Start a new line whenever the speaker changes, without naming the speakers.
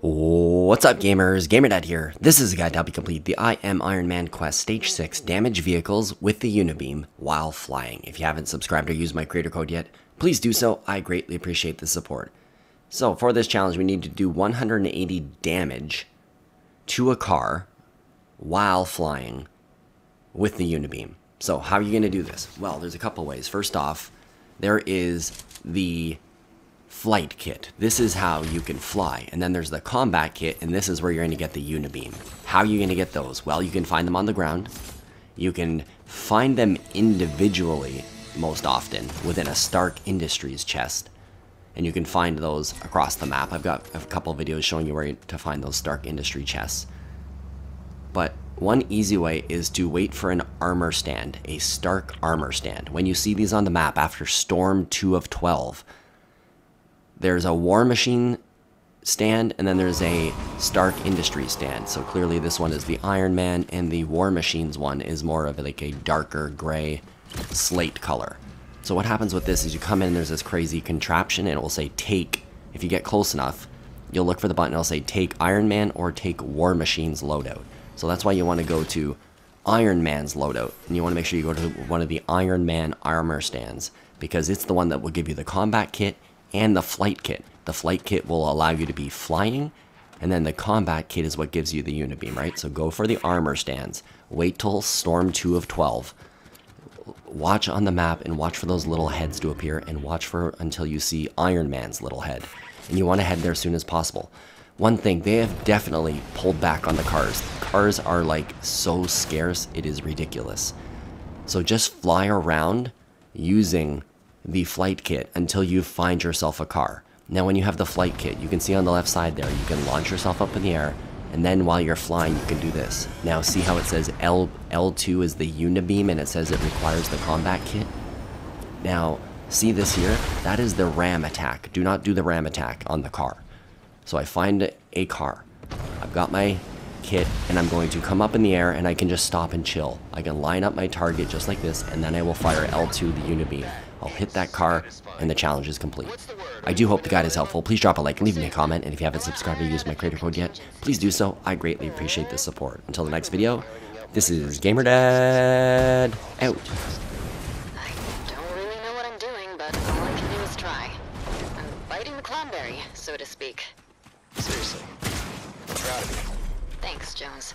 What's up gamers, GamerDad here. This is a guide to help you complete the I Am Iron Man Quest Stage 6 Damage Vehicles with the Unibeam while flying. If you haven't subscribed or used my creator code yet, please do so, I greatly appreciate the support. So for this challenge we need to do 180 damage to a car while flying with the Unibeam. So how are you going to do this? Well, there's a couple ways. First off, there is the flight kit. This is how you can fly. And then there's the combat kit, and this is where you're going to get the Unibeam. How are you going to get those? Well, you can find them on the ground. You can find them individually most often within a Stark Industries chest. And you can find those across the map. I've got a couple videos showing you where to find those Stark Industry chests. But one easy way is to wait for an armor stand, a Stark armor stand. When you see these on the map after Storm 2 of 12, there's a War Machine stand, and then there's a Stark Industries stand. So clearly this one is the Iron Man, and the War Machines one is more of like a darker gray slate color. So what happens with this is you come in, there's this crazy contraption, and it will say take. If you get close enough, you'll look for the button, it'll say take Iron Man or take War Machines loadout. So that's why you want to go to Iron Man's loadout, and you want to make sure you go to one of the Iron Man armor stands, because it's the one that will give you the combat kit and the flight kit. The flight kit will allow you to be flying, and then the combat kit is what gives you the unibeam, right? So go for the armor stands. Wait till Storm 2 of 12. Watch on the map and watch for those little heads to appear, and watch for until you see Iron Man's little head. And you want to head there as soon as possible. One thing, they have definitely pulled back on the cars. Cars are like so scarce, it is ridiculous. So just fly around using the flight kit until you find yourself a car. Now when you have the flight kit, you can see on the left side there, you can launch yourself up in the air, and then while you're flying, you can do this. Now see how it says L, L2 is the unibeam and it says it requires the combat kit? Now, see this here? That is the ram attack. Do not do the ram attack on the car. So I find a car. I've got my kit and I'm going to come up in the air and I can just stop and chill. I can line up my target just like this and then I will fire L2 the unibeam. I'll hit that car and the challenge is complete. I do hope the guide is helpful. Please drop a like leave me a comment and if you haven't subscribed or used my creator code yet, please do so. I greatly appreciate the support. Until the next video, this is GamerDad out.
I don't really know what I'm doing, but all I can do is try. I'm biting the clownberry, so to speak.
Seriously. I'm proud of you.
Thanks, Jones.